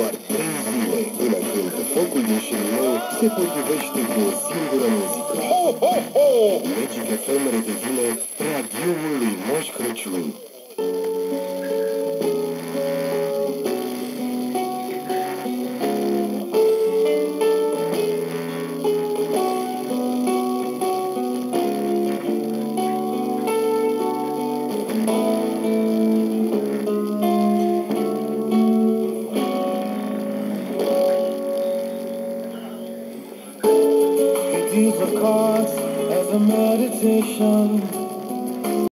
doar trei zile înainte că focul din șimineu se potrivește cu o singură muzică. Ho, ho, ho! Magic FM redevine radioul lui Moș Crăciun. thank you a cause as a meditation